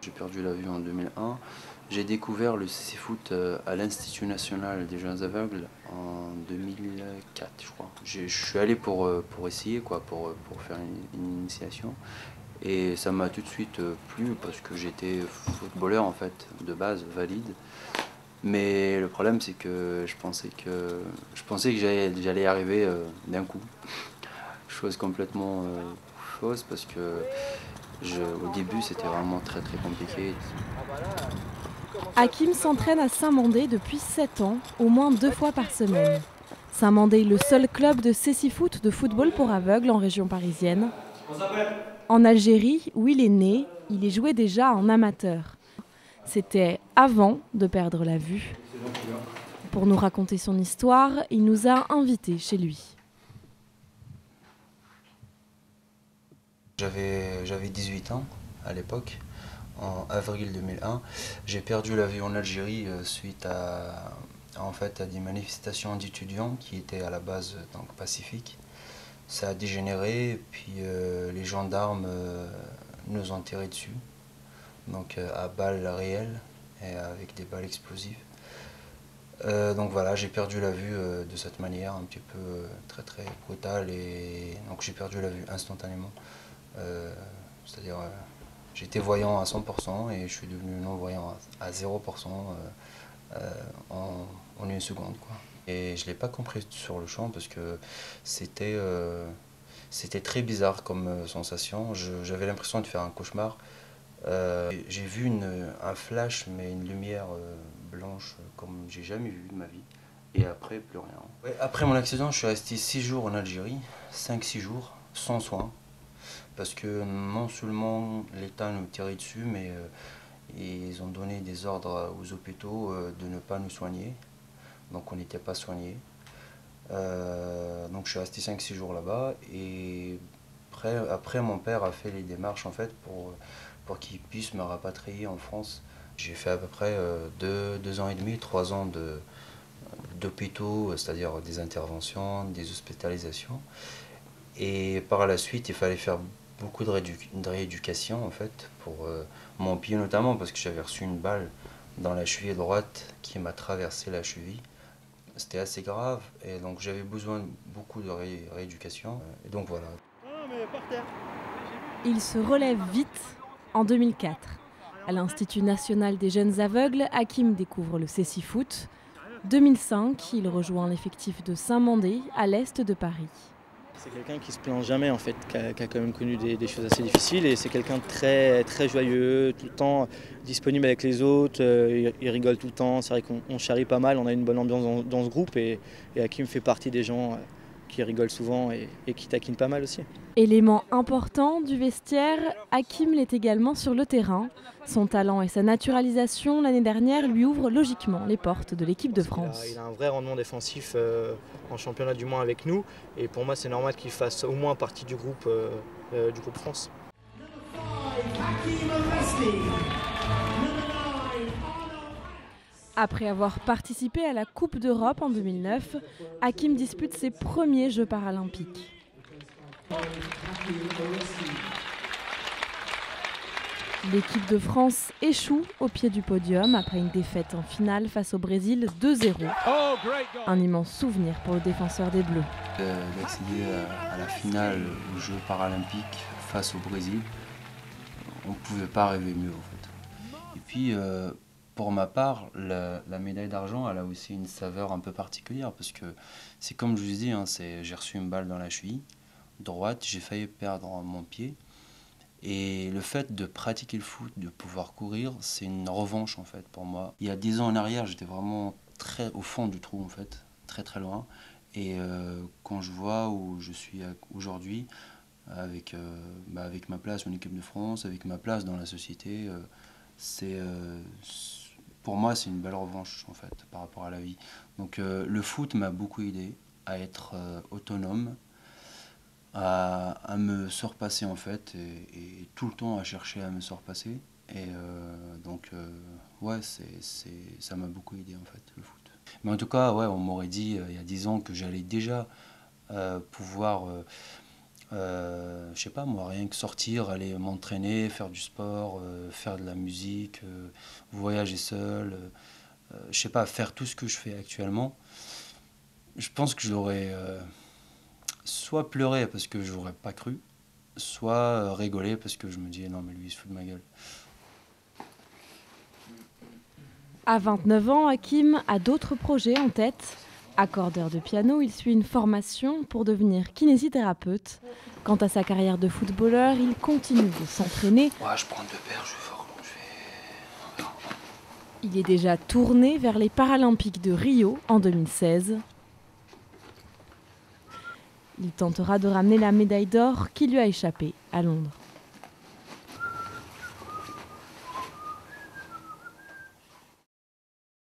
J'ai perdu la vue en 2001. J'ai découvert le CC Foot euh, à l'Institut national des jeunes aveugles en 2004, je crois. Je suis allé pour, euh, pour essayer, quoi, pour, euh, pour faire une, initiation. Et ça m'a tout de suite plu parce que j'étais footballeur en fait, de base, valide. Mais le problème c'est que je pensais que je pensais que j'allais arriver d'un coup. Chose complètement fausse parce que au début, c'était vraiment très très compliqué. Hakim s'entraîne à Saint-Mandé depuis 7 ans, au moins deux fois par semaine. Saint-Mandé, le seul club de Foot de football pour aveugles en région parisienne. En Algérie, où il est né, il est joué déjà en amateur. C'était avant de perdre la vue. Pour nous raconter son histoire, il nous a invités chez lui. J'avais 18 ans à l'époque, en avril 2001. J'ai perdu la vie en Algérie euh, suite à, en fait, à des manifestations d'étudiants qui étaient à la base donc, pacifiques. Ça a dégénéré, puis euh, les gendarmes euh, nous ont tiré dessus, donc à balles réelles et avec des balles explosives. donc voilà, j'ai perdu la vue de cette manière, un petit peu très très brutale, et donc j'ai perdu la vue instantanément. Euh, c'est-à-dire, euh, j'étais voyant à 100% et je suis devenu non-voyant à 0% euh, en, une seconde. Quoi. Et je ne l'ai pas compris sur le champ parce que c'était c'était très bizarre comme sensation. J'avais l'impression de faire un cauchemar. J'ai vu une, un flash, mais une lumière blanche comme j'ai jamais vu de ma vie. Et après, plus rien. après mon accident, je suis resté 6 jours en Algérie, 5-6 jours, sans soins parce que non seulement l'État nous tirait dessus, mais euh, ils ont donné des ordres aux hôpitaux euh, de ne pas nous soigner. Donc on n'était pas soignés. Euh, donc je suis resté 5-6 jours là-bas et après, après, mon père a fait les démarches en fait pour, pour qu'il puisse me rapatrier en France. J'ai fait à peu près 2 deux, ans et demi, 3 ans d'hôpitaux, c'est-à-dire des interventions, des hospitalisations. Et par la suite, il fallait faire beaucoup de, rééducation en fait, pour euh, mon pied notamment, parce que j'avais reçu une balle dans la cheville droite qui m'a traversé la cheville. C'était assez grave et donc j'avais besoin de beaucoup de rééducation. Et donc voilà. Il se relève vite en 2004. À l'Institut national des jeunes aveugles, Hakim découvre le Cécifoot. Foot. 2005, il rejoint l'effectif de Saint-Mandé à l'est de Paris. C'est quelqu'un qui se plaint jamais en fait, qui a, quand même connu des, choses assez difficiles et c'est quelqu'un de très, très joyeux, tout le temps disponible avec les autres, euh, il, rigole tout le temps, c'est vrai qu'on charrie pas mal, on a une bonne ambiance dans, ce groupe et, et Hakim fait partie des gens euh, qui rigole souvent et, qui taquine pas mal aussi. Élément important du vestiaire, Hakim l'est également sur le terrain. Son talent et sa naturalisation l'année dernière lui ouvrent logiquement les portes de l'équipe de France. Il a, un vrai rendement défensif euh, en championnat du moins avec nous et pour moi c'est normal qu'il fasse au moins partie du groupe, euh, euh, du groupe France. Après avoir participé à la Coupe d'Europe en 2009, Hakim dispute ses premiers Jeux paralympiques. L'équipe de France échoue au pied du podium après une défaite en finale face au Brésil 2-0. Un immense souvenir pour le défenseur des Bleus. D'accéder à la finale aux Jeux paralympiques face au Brésil, on ne pouvait pas rêver mieux en fait. Et puis euh, pour ma part, la, médaille d'argent, elle a aussi une saveur un peu particulière parce que c'est comme je vous dis, hein, j'ai reçu une balle dans la cheville droite, j'ai failli perdre mon pied. Et le fait de pratiquer le foot, de pouvoir courir, c'est une revanche en fait pour moi. Il y a dix ans en arrière, j'étais vraiment très au fond du trou en fait, très très loin. Et euh, quand je vois où je suis aujourd'hui, avec, euh, bah, avec ma place en équipe de France, avec ma place dans la société, euh, c'est pour moi, c'est une belle revanche en fait par rapport à la vie. Donc euh, le foot m'a beaucoup aidé à être euh, autonome, à, me surpasser en fait, et, tout le temps à chercher à me surpasser. Et euh, donc ouais, c'est, ça m'a beaucoup aidé en fait le foot. Mais en tout cas, ouais, on m'aurait dit il y a 10 ans que j'allais déjà pouvoir euh, je sais pas moi, rien que sortir, aller m'entraîner, faire du sport, euh, faire de la musique, euh, voyager seul, je sais pas, faire tout ce que je fais actuellement. Je pense que j'aurais soit pleuré parce que je n'aurais pas cru, soit rigolé parce que je me disais non mais lui il se fout de ma gueule. À 29 ans, Hakim a d'autres projets en tête. Accordeur de piano, il suit une formation pour devenir kinésithérapeute. Quant à sa carrière de footballeur, il continue de s'entraîner. Il est déjà tourné vers les Paralympiques de Rio en 2016. Il tentera de ramener la médaille d'or qui lui a échappé à Londres.